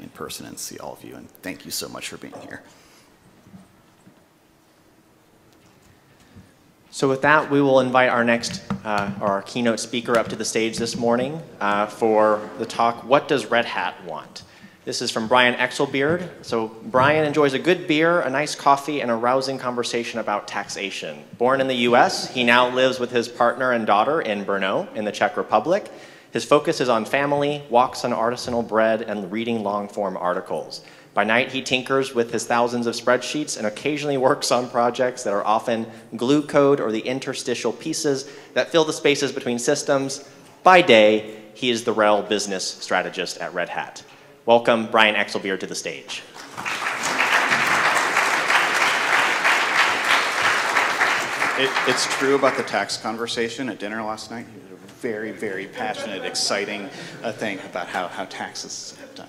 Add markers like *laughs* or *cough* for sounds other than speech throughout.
in person and see all of you. And thank you so much for being here. So with that, we will invite our next, uh, our keynote speaker up to the stage this morning uh, for the talk, What Does Red Hat Want? This is from Brian Exelbierd. So Brian enjoys a good beer, a nice coffee, and a rousing conversation about taxation. Born in the US, he now lives with his partner and daughter in Brno in the Czech Republic. His focus is on family, walks on artisanal bread, and reading long-form articles. By night, he tinkers with his thousands of spreadsheets and occasionally works on projects that are often glue code or the interstitial pieces that fill the spaces between systems. By day, he is the RHEL business strategist at Red Hat. Welcome Brian Exelbierd to the stage. It, it's true about the tax conversation at dinner last night. He was a very, very passionate, exciting uh, thing about how, how taxes have done.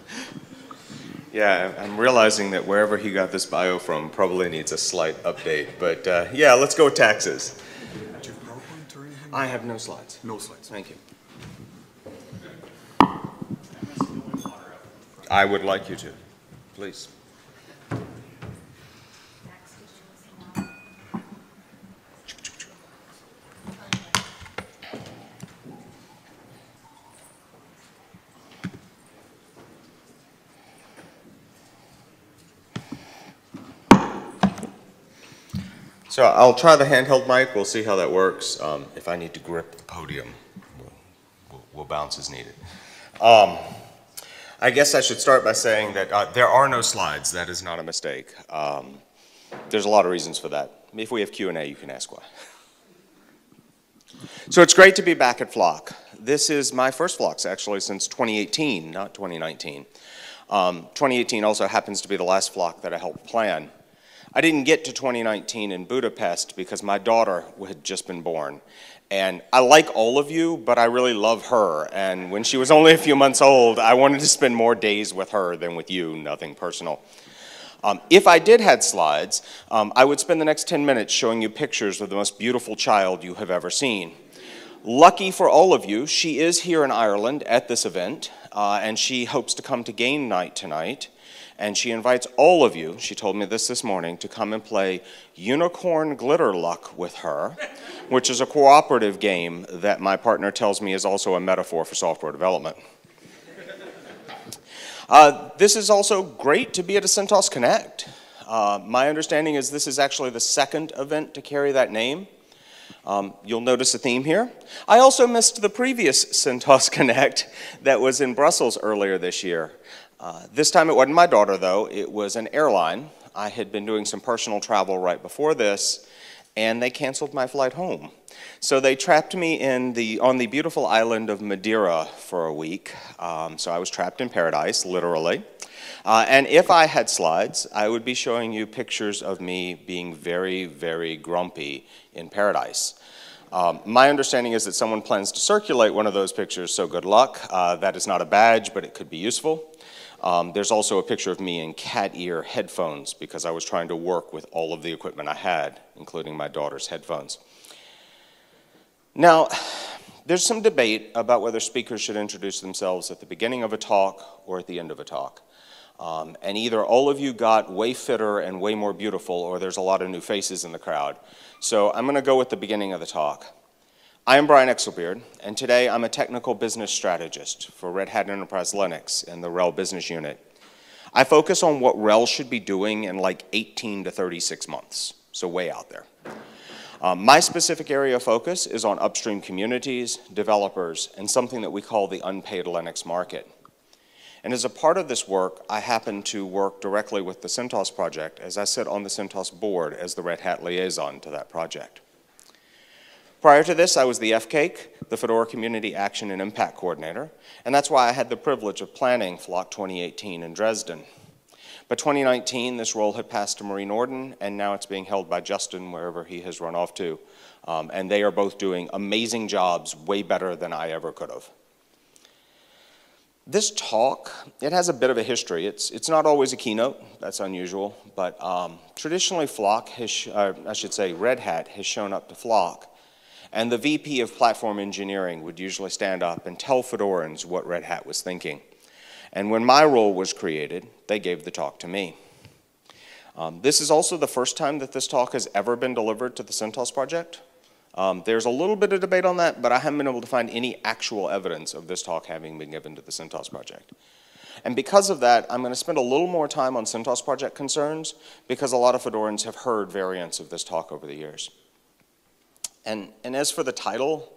Yeah, I'm realizing that wherever he got this bio from probably needs a slight update. But uh, yeah, let's go with taxes. I have no slides. No slides. Thank you. I would like you to, please. So I'll try the handheld mic. We'll see how that works. Um, if I need to grip the podium, we'll, we'll, we'll bounce as needed. Um, I guess I should start by saying that uh, there are no slides. That is not a mistake. Um, there's a lot of reasons for that. If we have Q&A, you can ask why. So it's great to be back at Flock. This is my first Flocks, actually, since 2018, not 2019. Um, 2018 also happens to be the last Flock that I helped plan. I didn't get to 2019 in Budapest because my daughter had just been born. And I like all of you, but I really love her. And when she was only a few months old, I wanted to spend more days with her than with you, nothing personal. Um, if I did had slides, um, I would spend the next 10 minutes showing you pictures of the most beautiful child you have ever seen. Lucky for all of you, she is here in Ireland at this event, uh, and she hopes to come to game night tonight and she invites all of you, she told me this this morning, to come and play Unicorn Glitter Luck with her, which is a cooperative game that my partner tells me is also a metaphor for software development. Uh, this is also great to be at a CentOS Connect. Uh, my understanding is this is actually the second event to carry that name. Um, you'll notice a theme here. I also missed the previous *laughs* CentOS Connect that was in Brussels earlier this year. Uh, this time it wasn't my daughter, though. It was an airline. I had been doing some personal travel right before this, and they canceled my flight home. So they trapped me in the, on the beautiful island of Madeira for a week. Um, so I was trapped in paradise, literally. Uh, and if I had slides, I would be showing you pictures of me being very, very grumpy in paradise. Um, my understanding is that someone plans to circulate one of those pictures, so good luck. Uh, that is not a badge, but it could be useful. Um, there's also a picture of me in cat ear headphones because I was trying to work with all of the equipment I had, including my daughter's headphones. Now, there's some debate about whether speakers should introduce themselves at the beginning of a talk or at the end of a talk. Um, and either all of you got way fitter and way more beautiful, or there's a lot of new faces in the crowd. So I'm going to go with the beginning of the talk. I am Brian Exelbierd, and today I'm a technical business strategist for Red Hat Enterprise Linux in the RHEL business unit. I focus on what RHEL should be doing in like 18 to 36 months, so way out there. Um, my specific area of focus is on upstream communities, developers, and something that we call the unpaid Linux market. And as a part of this work, I happen to work directly with the CentOS project as I sit on the CentOS board as the Red Hat liaison to that project. Prior to this, I was the FCAIC, the Fedora Community Action and Impact Coordinator, and that's why I had the privilege of planning Flock 2018 in Dresden. But 2019, this role had passed to Marie Nordin, and now it's being held by Justin wherever he has run off to. Um, and they are both doing amazing jobs, way better than I ever could have. This talk, it has a bit of a history. It's, it's not always a keynote, that's unusual, but um, traditionally Flock, has, uh, I should say Red Hat, has shown up to Flock and the VP of platform engineering would usually stand up and tell Fedorans what Red Hat was thinking. And when my role was created, they gave the talk to me. Um, this is also the first time that this talk has ever been delivered to the CentOS project. Um, there's a little bit of debate on that, but I haven't been able to find any actual evidence of this talk having been given to the CentOS project. And because of that, I'm going to spend a little more time on CentOS project concerns because a lot of Fedorans have heard variants of this talk over the years. And, and as for the title,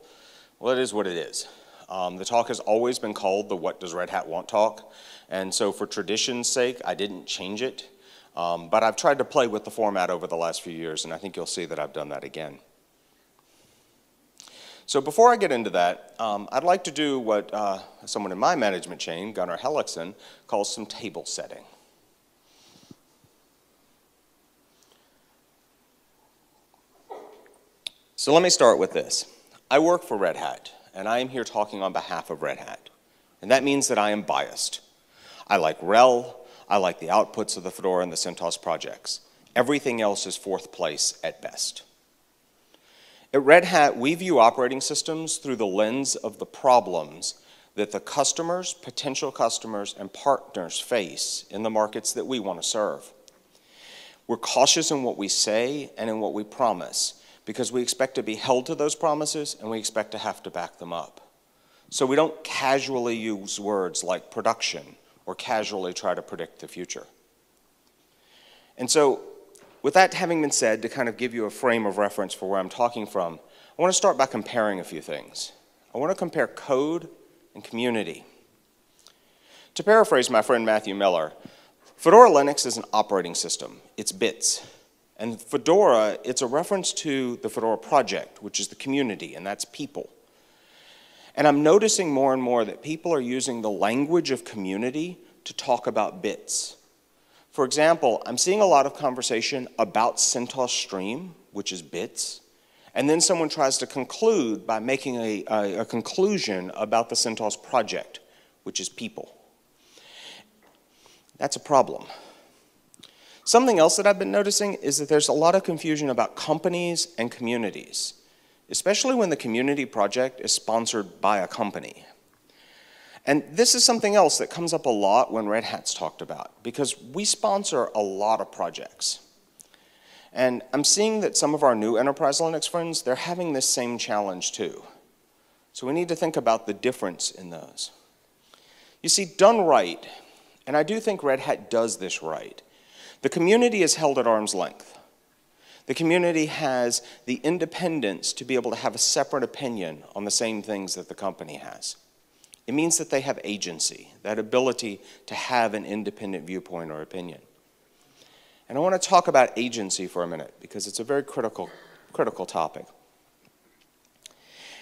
well, it is what it is. Um, the talk has always been called the What Does Red Hat Want talk. And so for tradition's sake, I didn't change it. Um, but I've tried to play with the format over the last few years, and I think you'll see that I've done that again. So before I get into that, um, I'd like to do what uh, someone in my management chain, Gunnar Hellekson, calls some table setting. So let me start with this. I work for Red Hat, and I am here talking on behalf of Red Hat. And that means that I am biased. I like RHEL, I like the outputs of the Fedora and the CentOS projects. Everything else is fourth place at best. At Red Hat, we view operating systems through the lens of the problems that the customers, potential customers, and partners face in the markets that we want to serve. We're cautious in what we say and in what we promise because we expect to be held to those promises and we expect to have to back them up. So we don't casually use words like production or casually try to predict the future. And so with that having been said, to kind of give you a frame of reference for where I'm talking from, I want to start by comparing a few things. I want to compare code and community. To paraphrase my friend Matthew Miller, Fedora Linux is an operating system. It's bits. And Fedora, it's a reference to the Fedora project, which is the community, and that's people. And I'm noticing more and more that people are using the language of community to talk about bits. For example, I'm seeing a lot of conversation about CentOS Stream, which is bits, and then someone tries to conclude by making a, a, a conclusion about the CentOS project, which is people. That's a problem. Something else that I've been noticing is that there's a lot of confusion about companies and communities, especially when the community project is sponsored by a company. And this is something else that comes up a lot when Red Hat's talked about, because we sponsor a lot of projects. And I'm seeing that some of our new enterprise Linux friends, they're having this same challenge too. So we need to think about the difference in those. You see, done right, and I do think Red Hat does this right, the community is held at arm's length. The community has the independence to be able to have a separate opinion on the same things that the company has. It means that they have agency, that ability to have an independent viewpoint or opinion. And I want to talk about agency for a minute because it's a very critical, critical topic.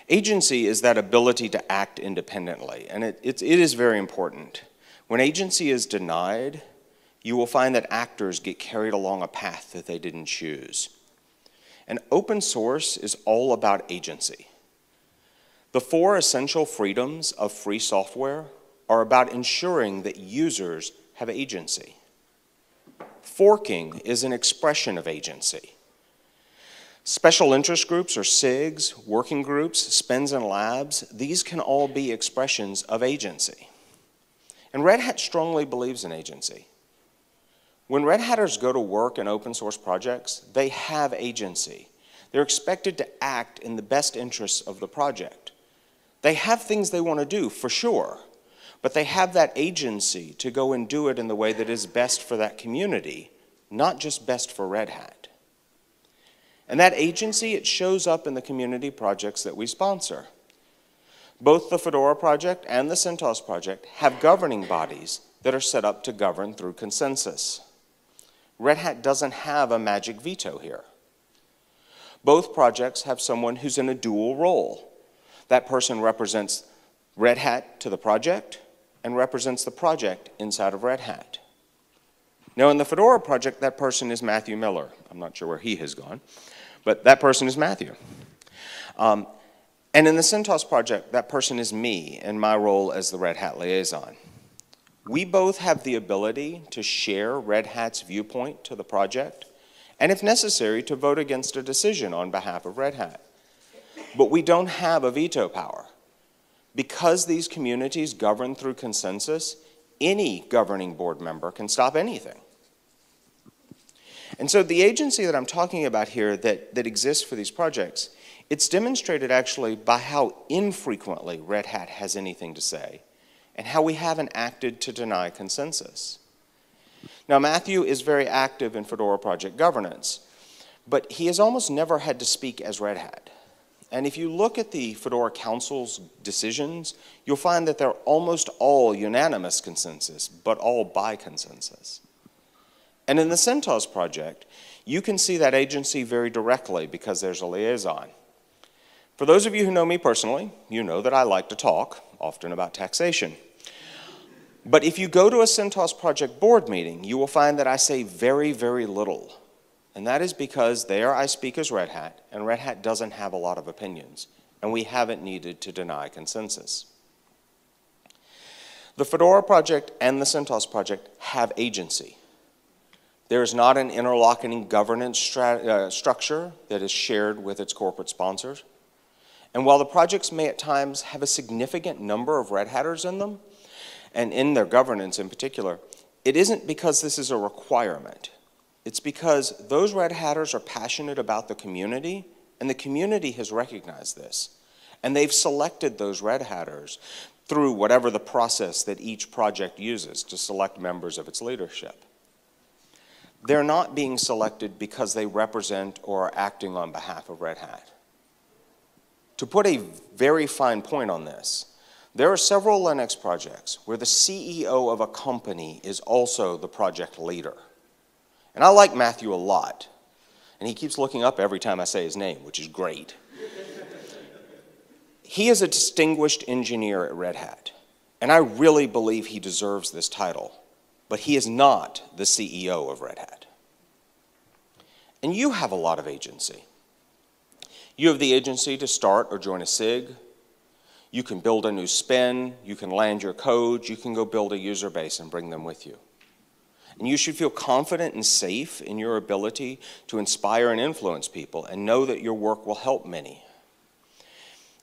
Agency is that ability to act independently, and it, it, it is very important. When agency is denied, you will find that actors get carried along a path that they didn't choose. And open source is all about agency. The four essential freedoms of free software are about ensuring that users have agency. Forking is an expression of agency. Special interest groups or SIGs, working groups, spins and labs, these can all be expressions of agency. And Red Hat strongly believes in agency. When Red Hatters go to work in open source projects, they have agency. They're expected to act in the best interests of the project. They have things they want to do, for sure, but they have that agency to go and do it in the way that is best for that community, not just best for Red Hat. And that agency, it shows up in the community projects that we sponsor. Both the Fedora project and the CentOS project have governing bodies that are set up to govern through consensus. Red Hat doesn't have a magic veto here. Both projects have someone who's in a dual role. That person represents Red Hat to the project and represents the project inside of Red Hat. Now, in the Fedora project, that person is Matthew Miller. I'm not sure where he has gone, but that person is Matthew. Um, and in the CentOS project, that person is me in my role as the Red Hat liaison. We both have the ability to share Red Hat's viewpoint to the project, and if necessary, to vote against a decision on behalf of Red Hat. But we don't have a veto power. Because these communities govern through consensus, any governing board member can stop anything. And so the agency that I'm talking about here that, that exists for these projects, it's demonstrated actually by how infrequently Red Hat has anything to say and how we haven't acted to deny consensus. Now, Matthew is very active in Fedora project governance, but he has almost never had to speak as Red Hat. And if you look at the Fedora Council's decisions, you'll find that they're almost all unanimous consensus, but all by consensus. And in the CentOS project, you can see that agency very directly because there's a liaison. For those of you who know me personally, you know that I like to talk, often about taxation. But if you go to a CentOS project board meeting, you will find that I say very, very little. And that is because there I speak as Red Hat, and Red Hat doesn't have a lot of opinions, and we haven't needed to deny consensus. The Fedora project and the CentOS project have agency. There is not an interlocking governance uh, structure that is shared with its corporate sponsors. And while the projects may at times have a significant number of Red Hatters in them, and in their governance in particular, it isn't because this is a requirement. It's because those Red Hatters are passionate about the community, and the community has recognized this. And they've selected those Red Hatters through whatever the process that each project uses to select members of its leadership. They're not being selected because they represent or are acting on behalf of Red Hat. To put a very fine point on this, there are several Linux projects where the CEO of a company is also the project leader. And I like Matthew a lot. And he keeps looking up every time I say his name, which is great. he is a distinguished engineer at Red Hat. And I really believe he deserves this title. But he is not the CEO of Red Hat. And you have a lot of agency. You have the agency to start or join a SIG. You can build a new spin. You can land your code. You can go build a user base and bring them with you. And you should feel confident and safe in your ability to inspire and influence people and know that your work will help many.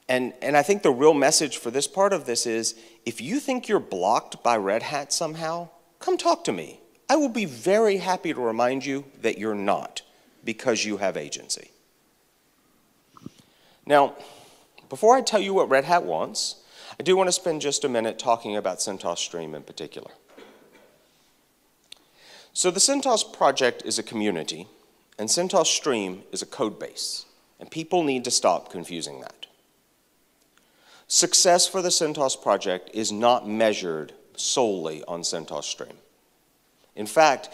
And, and I think the real message for this part of this is if you think you're blocked by Red Hat somehow, come talk to me. I will be very happy to remind you that you're not because you have agency. Now, before I tell you what Red Hat wants, I do want to spend just a minute talking about CentOS Stream in particular. So the CentOS project is a community, and CentOS Stream is a code base, and people need to stop confusing that. Success for the CentOS project is not measured solely on CentOS Stream. In fact,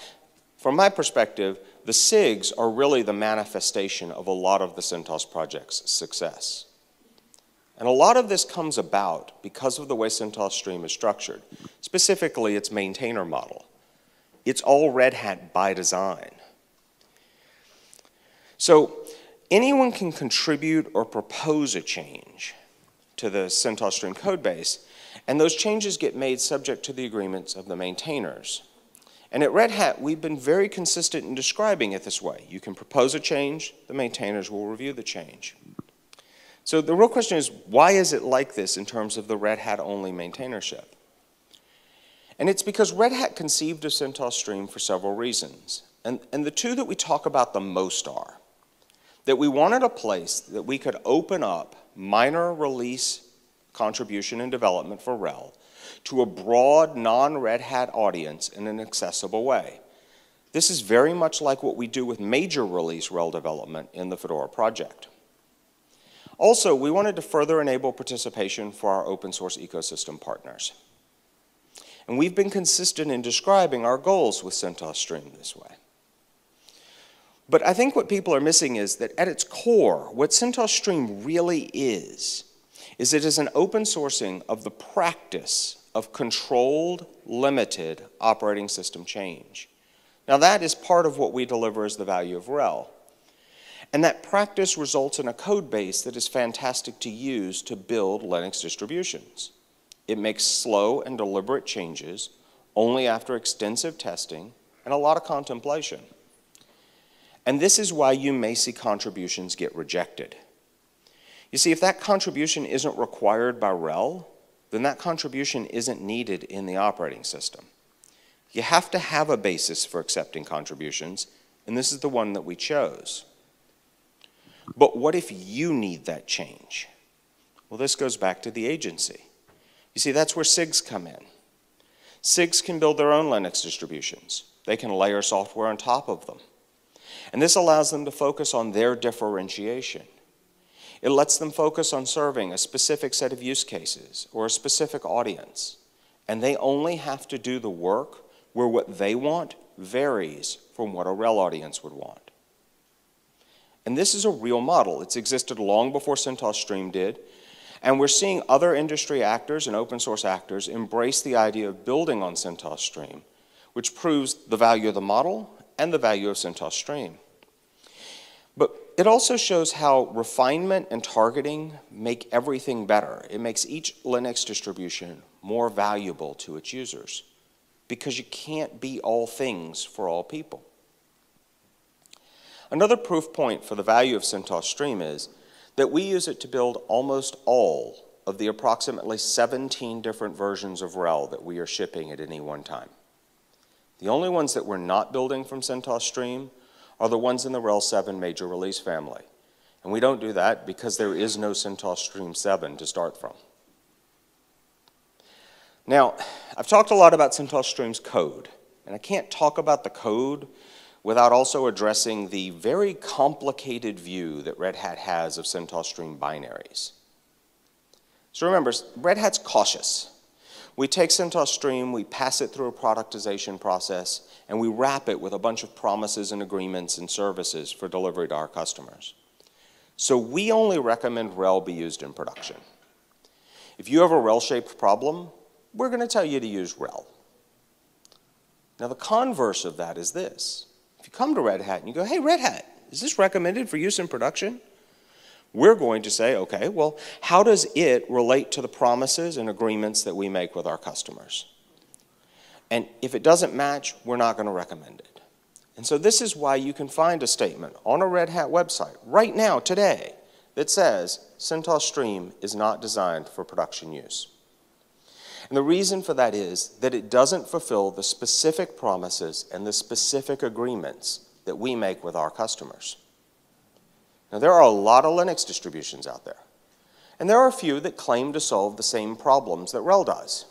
from my perspective, the SIGs are really the manifestation of a lot of the CentOS project's success. And a lot of this comes about because of the way CentOS Stream is structured, specifically its maintainer model. It's all Red Hat by design. So anyone can contribute or propose a change to the CentOS Stream codebase, and those changes get made subject to the agreements of the maintainers. And at Red Hat, we've been very consistent in describing it this way. You can propose a change, the maintainers will review the change. So the real question is, why is it like this in terms of the Red Hat only maintainership? And it's because Red Hat conceived of CentOS Stream for several reasons. And, and the two that we talk about the most are that we wanted a place that we could open up minor release contribution and development for RHEL to a broad non-Red Hat audience in an accessible way. This is very much like what we do with major release RHEL development in the Fedora project. Also, we wanted to further enable participation for our open source ecosystem partners. And we've been consistent in describing our goals with CentOS Stream this way. But I think what people are missing is that at its core, what CentOS Stream really is, is it is an open sourcing of the practice of controlled, limited operating system change. Now that is part of what we deliver as the value of RHEL. And that practice results in a code base that is fantastic to use to build Linux distributions. It makes slow and deliberate changes only after extensive testing and a lot of contemplation. And this is why you may see contributions get rejected. You see, if that contribution isn't required by RHEL, then that contribution isn't needed in the operating system. You have to have a basis for accepting contributions, and this is the one that we chose. But what if you need that change? Well, this goes back to the agency. You see, that's where SIGs come in. SIGs can build their own Linux distributions. They can layer software on top of them. And this allows them to focus on their differentiation. It lets them focus on serving a specific set of use cases or a specific audience. And they only have to do the work where what they want varies from what a RHEL audience would want. And this is a real model. It's existed long before CentOS Stream did. And we're seeing other industry actors and open source actors embrace the idea of building on CentOS Stream, which proves the value of the model and the value of CentOS Stream. But it also shows how refinement and targeting make everything better. It makes each Linux distribution more valuable to its users because you can't be all things for all people. Another proof point for the value of CentOS Stream is that we use it to build almost all of the approximately 17 different versions of RHEL that we are shipping at any one time. The only ones that we're not building from CentOS Stream are the ones in the RHEL 7 major release family. And we don't do that because there is no CentOS Stream 7 to start from. Now, I've talked a lot about CentOS Stream's code, and I can't talk about the code without also addressing the very complicated view that Red Hat has of CentOS Stream binaries. So remember, Red Hat's cautious. We take CentOS Stream, we pass it through a productization process, and we wrap it with a bunch of promises and agreements and services for delivery to our customers. So we only recommend RHEL be used in production. If you have a RHEL-shaped problem, we're going to tell you to use RHEL. Now the converse of that is this. If you come to Red Hat and you go, hey, Red Hat, is this recommended for use in production? We're going to say, okay, well, how does it relate to the promises and agreements that we make with our customers? And if it doesn't match, we're not going to recommend it. And so this is why you can find a statement on a Red Hat website right now, today, that says CentOS Stream is not designed for production use. And the reason for that is that it doesn't fulfill the specific promises and the specific agreements that we make with our customers. Now, there are a lot of Linux distributions out there, and there are a few that claim to solve the same problems that RHEL does.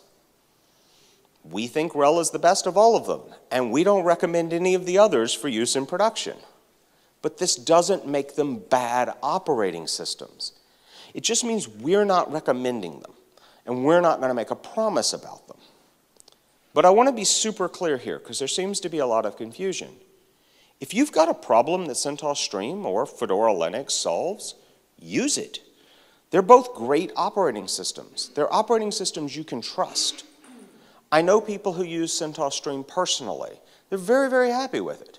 We think RHEL is the best of all of them, and we don't recommend any of the others for use in production. But this doesn't make them bad operating systems. It just means we're not recommending them and we're not going to make a promise about them. But I want to be super clear here because there seems to be a lot of confusion. If you've got a problem that CentOS Stream or Fedora Linux solves, use it. They're both great operating systems. They're operating systems you can trust. I know people who use CentOS Stream personally. They're very, very happy with it.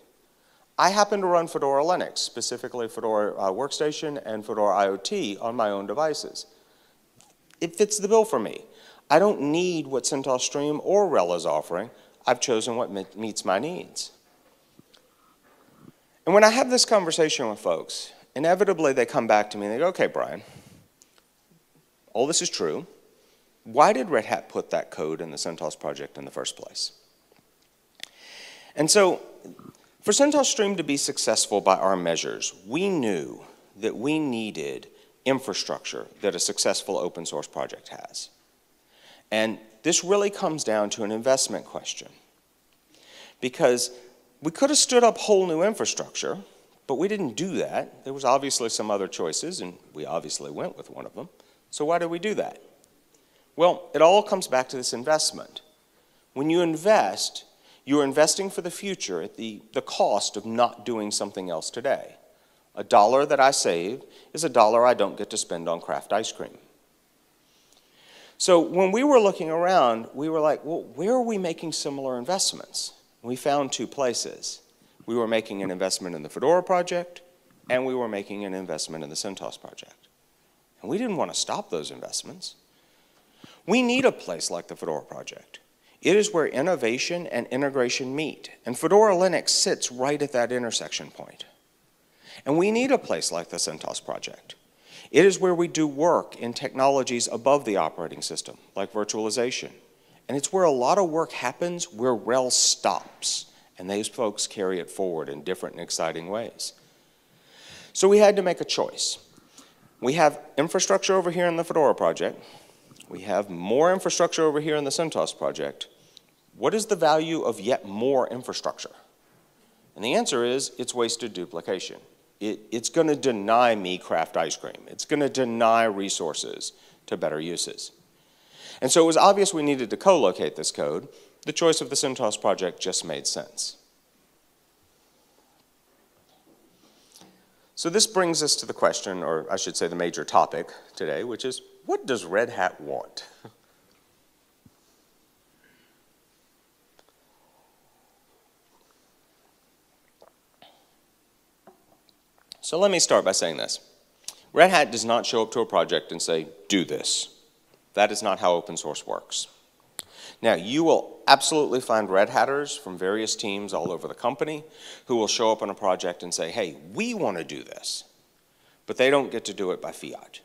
I happen to run Fedora Linux, specifically Fedora uh, Workstation and Fedora IoT on my own devices it fits the bill for me. I don't need what CentOS Stream or RHEL is offering. I've chosen what meets my needs. And when I have this conversation with folks, inevitably they come back to me and they go, okay, Brian, all this is true. Why did Red Hat put that code in the CentOS project in the first place? And so, for CentOS Stream to be successful by our measures, we knew that we needed infrastructure that a successful open source project has. And this really comes down to an investment question. Because we could have stood up whole new infrastructure, but we didn't do that. There was obviously some other choices, and we obviously went with one of them. So why did we do that? Well, it all comes back to this investment. When you invest, you're investing for the future at the, the cost of not doing something else today. A dollar that I save is a dollar I don't get to spend on craft ice cream. So when we were looking around, we were like, well, where are we making similar investments? We found two places. We were making an investment in the Fedora project, and we were making an investment in the CentOS project. And we didn't want to stop those investments. We need a place like the Fedora project. It is where innovation and integration meet, and Fedora Linux sits right at that intersection point. And we need a place like the CentOS project. It is where we do work in technologies above the operating system, like virtualization. And it's where a lot of work happens where RHEL stops, and those folks carry it forward in different and exciting ways. So we had to make a choice. We have infrastructure over here in the Fedora project. We have more infrastructure over here in the CentOS project. What is the value of yet more infrastructure? And the answer is it's wasted duplication. It, it's going to deny me craft ice cream. It's going to deny resources to better uses. And so it was obvious we needed to co-locate this code. The choice of the CentOS project just made sense. So this brings us to the question, or I should say the major topic today, which is what does Red Hat want? *laughs* So let me start by saying this. Red Hat does not show up to a project and say, do this. That is not how open source works. Now, you will absolutely find Red Hatters from various teams all over the company who will show up on a project and say, hey, we want to do this. But they don't get to do it by fiat.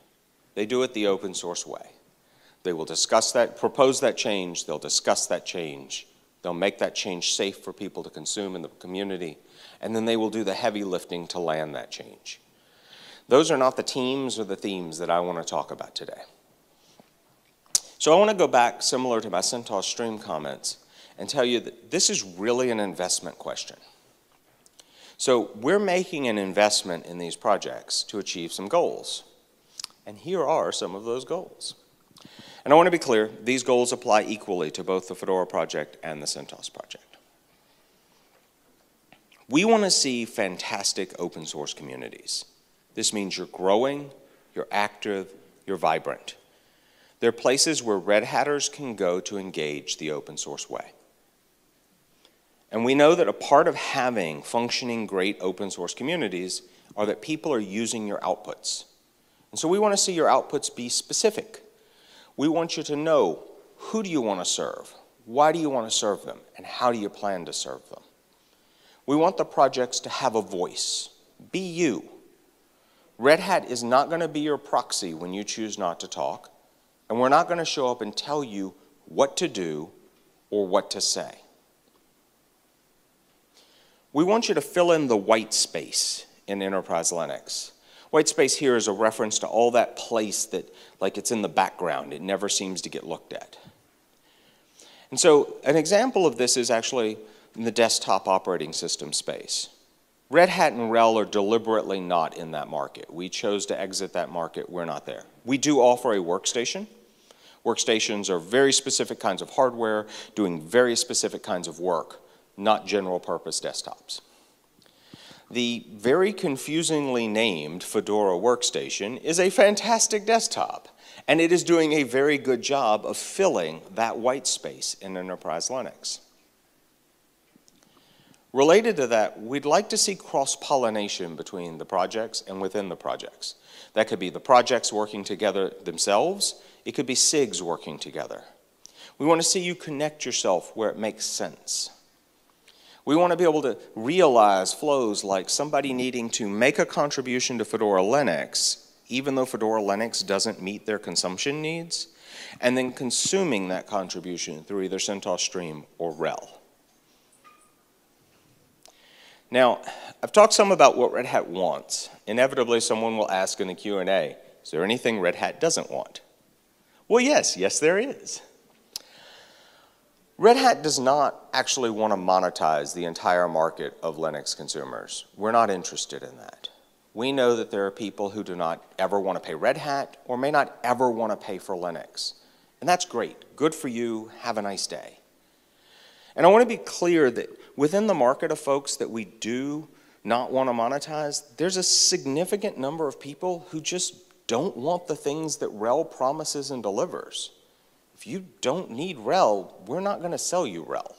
They do it the open source way. They will discuss that, propose that change, they'll discuss that change, they'll make that change safe for people to consume in the community, and then they will do the heavy lifting to land that change. Those are not the teams or the themes that I want to talk about today. So I want to go back, similar to my CentOS stream comments, and tell you that this is really an investment question. So we're making an investment in these projects to achieve some goals. And here are some of those goals. And I want to be clear, these goals apply equally to both the Fedora project and the CentOS project. We want to see fantastic open source communities. This means you're growing, you're active, you're vibrant. They're places where Red Hatters can go to engage the open source way. And we know that a part of having functioning great open source communities are that people are using your outputs. And so we want to see your outputs be specific. We want you to know who do you want to serve, why do you want to serve them, and how do you plan to serve them. We want the projects to have a voice. Be you. Red Hat is not going to be your proxy when you choose not to talk, and we're not going to show up and tell you what to do or what to say. We want you to fill in the white space in Enterprise Linux. White space here is a reference to all that place that, like it's in the background, it never seems to get looked at. And so an example of this is actually in the desktop operating system space. Red Hat and RHEL are deliberately not in that market. We chose to exit that market. We're not there. We do offer a workstation. Workstations are very specific kinds of hardware doing very specific kinds of work, not general purpose desktops. The very confusingly named Fedora Workstation is a fantastic desktop, and it is doing a very good job of filling that white space in Enterprise Linux. Related to that, we'd like to see cross-pollination between the projects and within the projects. That could be the projects working together themselves. It could be SIGs working together. We want to see you connect yourself where it makes sense. We want to be able to realize flows like somebody needing to make a contribution to Fedora Linux, even though Fedora Linux doesn't meet their consumption needs, and then consuming that contribution through either CentOS Stream or RHEL. Now, I've talked some about what Red Hat wants. Inevitably, someone will ask in the Q&A, is there anything Red Hat doesn't want? Well, yes, yes there is. Red Hat does not actually want to monetize the entire market of Linux consumers. We're not interested in that. We know that there are people who do not ever want to pay Red Hat or may not ever want to pay for Linux. And that's great. Good for you. Have a nice day. And I want to be clear that within the market of folks that we do not want to monetize, there's a significant number of people who just don't want the things that RHEL promises and delivers. If you don't need RHEL, we're not going to sell you RHEL.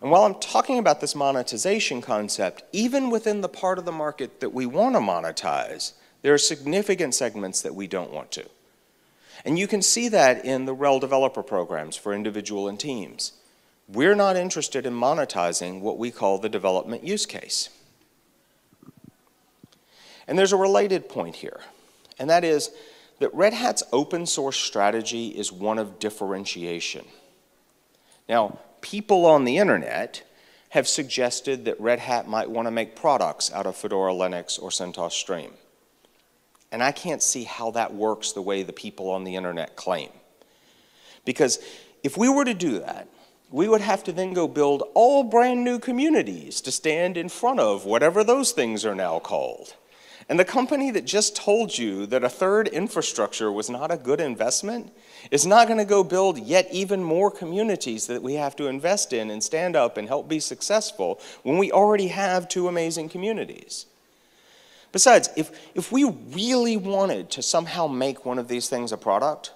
And while I'm talking about this monetization concept, even within the part of the market that we want to monetize, there are significant segments that we don't want to. And you can see that in the RHEL developer programs for individual and teams. We're not interested in monetizing what we call the development use case. And there's a related point here, and that is that Red Hat's open source strategy is one of differentiation. Now, people on the internet have suggested that Red Hat might want to make products out of Fedora Linux or CentOS Stream. And I can't see how that works the way the people on the internet claim. Because if we were to do that, we would have to then go build all brand new communities to stand in front of whatever those things are now called. And the company that just told you that a third infrastructure was not a good investment is not going to go build yet even more communities that we have to invest in and stand up and help be successful when we already have two amazing communities. Besides, if, if we really wanted to somehow make one of these things a product,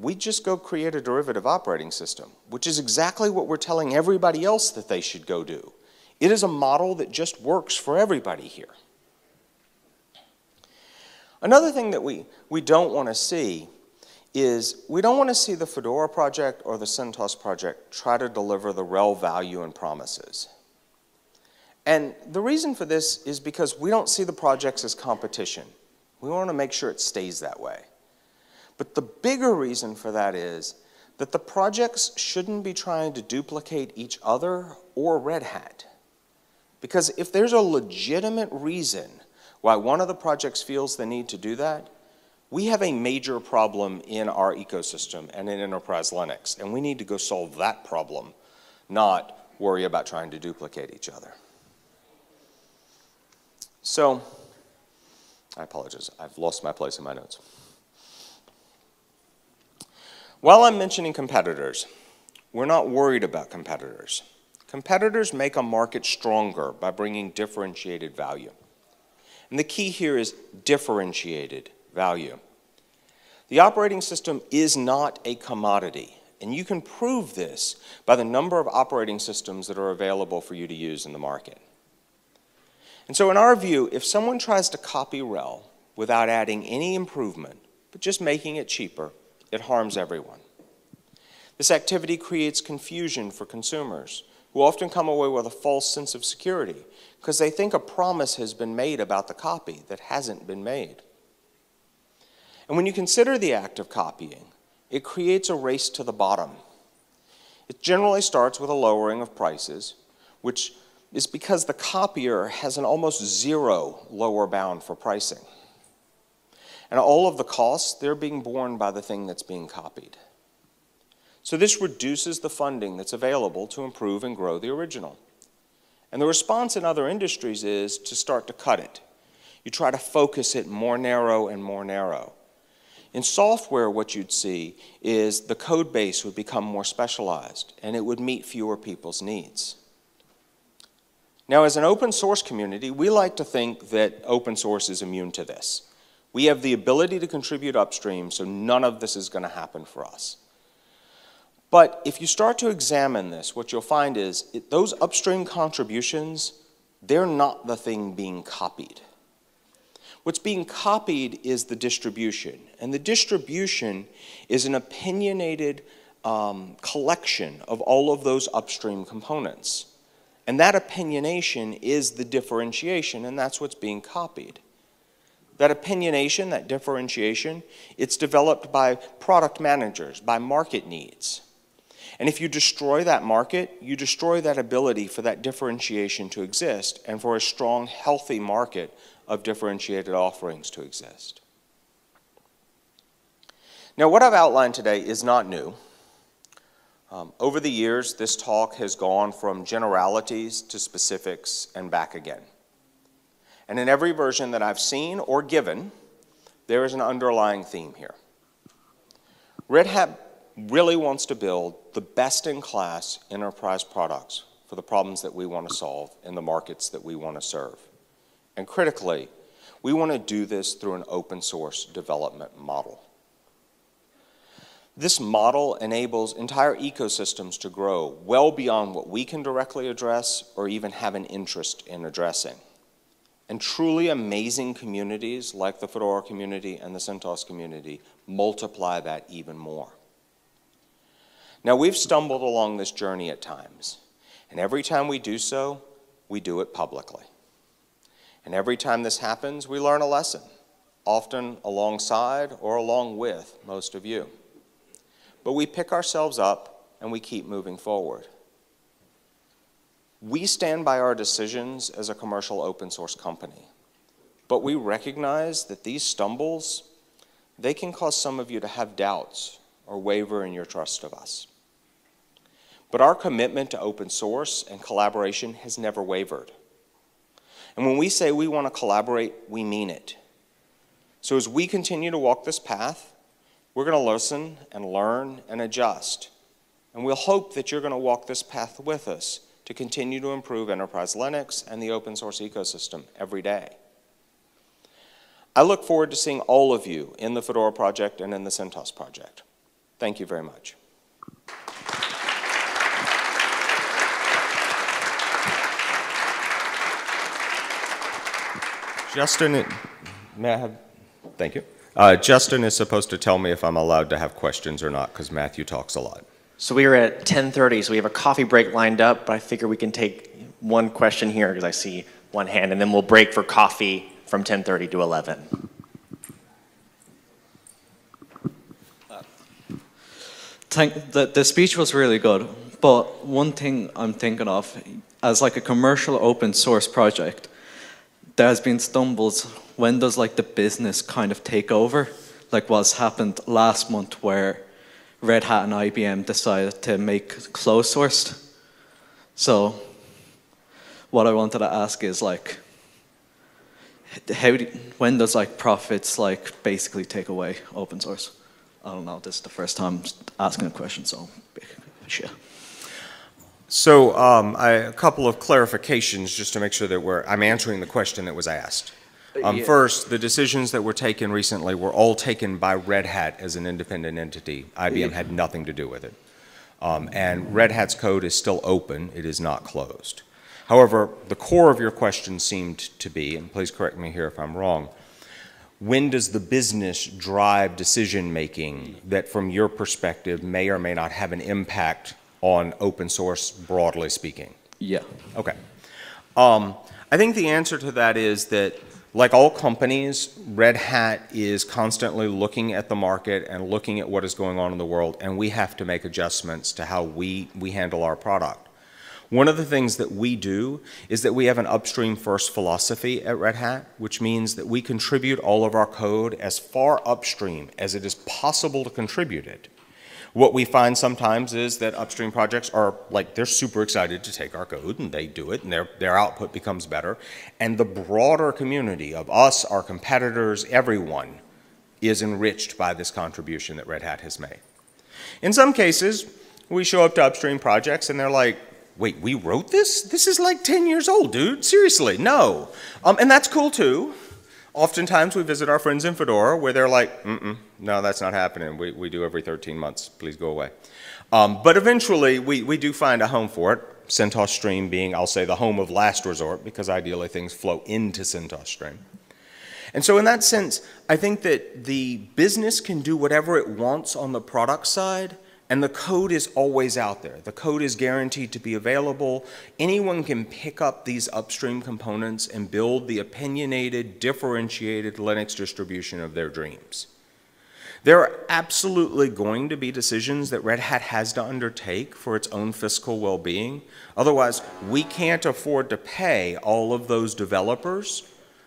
we'd just go create a derivative operating system, which is exactly what we're telling everybody else that they should go do. It is a model that just works for everybody here. Another thing that we, we don't want to see is we don't want to see the Fedora project or the CentOS project try to deliver the RHEL value and promises. And the reason for this is because we don't see the projects as competition. We want to make sure it stays that way. But the bigger reason for that is that the projects shouldn't be trying to duplicate each other or Red Hat. Because if there's a legitimate reason why one of the projects feels the need to do that, we have a major problem in our ecosystem and in enterprise Linux, and we need to go solve that problem, not worry about trying to duplicate each other. So, I apologize, I've lost my place in my notes. While I'm mentioning competitors, we're not worried about competitors. Competitors make a market stronger by bringing differentiated value. And the key here is differentiated value. The operating system is not a commodity, and you can prove this by the number of operating systems that are available for you to use in the market. And so in our view, if someone tries to copy RHEL without adding any improvement, but just making it cheaper, it harms everyone. This activity creates confusion for consumers who often come away with a false sense of security because they think a promise has been made about the copy that hasn't been made. And when you consider the act of copying, it creates a race to the bottom. It generally starts with a lowering of prices, which is because the copier has an almost zero lower bound for pricing. And all of the costs, they're being borne by the thing that's being copied. So this reduces the funding that's available to improve and grow the original. And the response in other industries is to start to cut it. You try to focus it more narrow and more narrow. In software, what you'd see is the code base would become more specialized and it would meet fewer people's needs. Now, as an open source community, we like to think that open source is immune to this. We have the ability to contribute upstream, so none of this is going to happen for us. But if you start to examine this, what you'll find is it, those upstream contributions, they're not the thing being copied. What's being copied is the distribution. And the distribution is an opinionated um, collection of all of those upstream components. And that opinionation is the differentiation, and that's what's being copied. That opinionation, that differentiation, it's developed by product managers, by market needs. And if you destroy that market, you destroy that ability for that differentiation to exist and for a strong, healthy market of differentiated offerings to exist. Now, what I've outlined today is not new. Um, over the years, this talk has gone from generalities to specifics and back again. And in every version that I've seen or given, there is an underlying theme here. Red Hat really wants to build the best-in-class enterprise products for the problems that we want to solve in the markets that we want to serve. And critically, we want to do this through an open source development model. This model enables entire ecosystems to grow well beyond what we can directly address or even have an interest in addressing. And truly amazing communities like the Fedora community and the CentOS community multiply that even more. Now, we've stumbled along this journey at times, and every time we do so, we do it publicly. And every time this happens, we learn a lesson, often alongside or along with most of you. But we pick ourselves up and we keep moving forward. We stand by our decisions as a commercial open source company, but we recognize that these stumbles, they can cause some of you to have doubts or waver in your trust of us. But our commitment to open source and collaboration has never wavered. And when we say we want to collaborate, we mean it. So as we continue to walk this path, we're going to listen and learn and adjust. And we'll hope that you're going to walk this path with us to continue to improve enterprise Linux and the open source ecosystem every day. I look forward to seeing all of you in the Fedora project and in the CentOS project. Thank you very much. Justin, may I have, thank you. Uh, Justin is supposed to tell me if I'm allowed to have questions or not because Matthew talks a lot. So we are at 10:30, so we have a coffee break lined up, but I figure we can take one question here because I see one hand, and then we'll break for coffee from 10:30 to 11. Thank, the, the speech was really good, but one thing I'm thinking of, as like a commercial open source project, there has been stumbles. When does like the business kind of take over? Like what's happened last month where Red Hat and IBM decided to make closed sourced. So what I wanted to ask is like, how do, when does like profits like basically take away open source? I don't know. This is the first time asking a question, so sure. So um, I, a couple of clarifications just to make sure that we're, I'm answering the question that was asked. Um, Yeah. First, the decisions that were taken recently were all taken by Red Hat as an independent entity. IBM had nothing to do with it. Um, and Red Hat's code is still open, it is not closed. However, the core of your question seemed to be, and please correct me here if I'm wrong, when does the business drive decision making that, from your perspective, may or may not have an impact on open source, broadly speaking? Yeah. Okay. Um, I think the answer to that is that, like all companies, Red Hat is constantly looking at the market and looking at what is going on in the world, and we have to make adjustments to how we, we handle our product. One of the things that we do is that we have an upstream first philosophy at Red Hat, which means that we contribute all of our code as far upstream as it is possible to contribute it. What we find sometimes is that upstream projects are like, they're super excited to take our code and they do it and their, their output becomes better. And the broader community of us, our competitors, everyone is enriched by this contribution that Red Hat has made. In some cases, we show up to upstream projects and they're like, wait, we wrote this? This is like 10 years old, dude. Seriously, no. Um, and that's cool too. Oftentimes we visit our friends in Fedora where they're like, mm-mm, no, that's not happening. We, we do every 13 months. Please go away. Um, but eventually we, we do find a home for it. CentOS Stream being, I'll say, the home of last resort because ideally things flow into CentOS Stream. And so in that sense, I think that the business can do whatever it wants on the product side, and the code is always out there. The code is guaranteed to be available. Anyone can pick up these upstream components and build the opinionated, differentiated Linux distribution of their dreams. There are absolutely going to be decisions that Red Hat has to undertake for its own fiscal well-being. Otherwise, we can't afford to pay all of those developers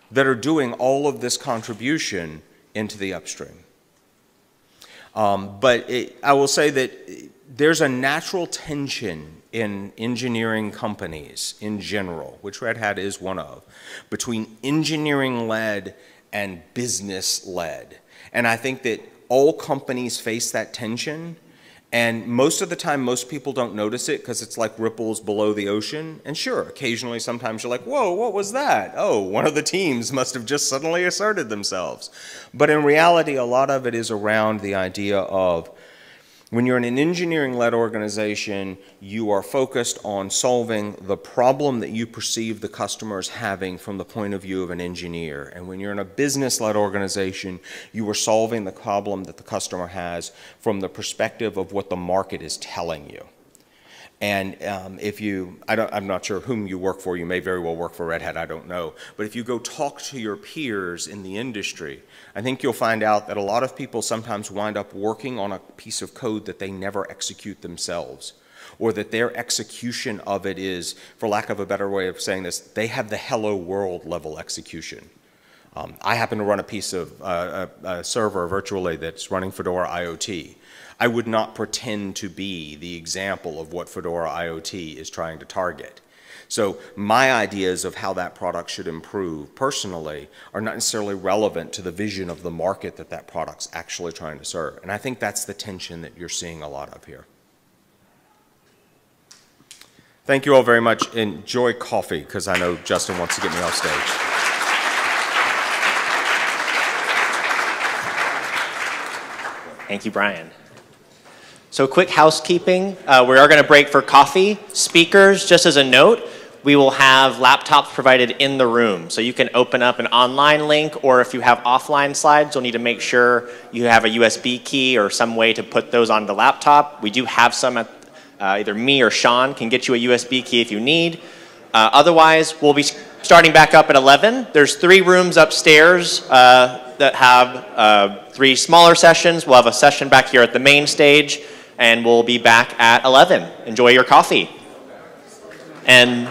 that are doing all of this contribution into the upstream. Um, but it, I will say that there's a natural tension in engineering companies in general, which Red Hat is one of, between engineering-led and business-led. And I think that all companies face that tension, and most of the time, most people don't notice it because it's like ripples below the ocean. And sure, occasionally, sometimes you're like, whoa, what was that? Oh, one of the teams *laughs* must have just suddenly asserted themselves. But in reality, a lot of it is around the idea of when you're in an engineering led organization, you are focused on solving the problem that you perceive the customer is having from the point of view of an engineer. And when you're in a business led organization, you are solving the problem that the customer has from the perspective of what the market is telling you. And um, if you, I don't, I'm not sure whom you work for, you may very well work for Red Hat, I don't know. But if you go talk to your peers in the industry, I think you'll find out that a lot of people sometimes wind up working on a piece of code that they never execute themselves or that their execution of it is, for lack of a better way of saying this, they have the hello world level execution. Um, I happen to run a piece of uh, a, a server virtually that's running Fedora IoT. I would not pretend to be the example of what Fedora IoT is trying to target. So my ideas of how that product should improve personally are not necessarily relevant to the vision of the market that that product's actually trying to serve. And I think that's the tension that you're seeing a lot of here. Thank you all very much. Enjoy coffee, because I know Justin wants to get me off stage. Thank you, Brian. So, quick housekeeping. Uh, we are going to break for coffee. Speakers, just as a note, we will have laptops provided in the room. So, you can open up an online link, or if you have offline slides, you'll need to make sure you have a USB key or some way to put those on the laptop. We do have some at uh, either me or Sean can get you a USB key if you need. Uh, otherwise, we'll be starting back up at 11. There's three rooms upstairs uh, that have uh, three smaller sessions. We'll have a session back here at the main stage, and we'll be back at 11. Enjoy your coffee. And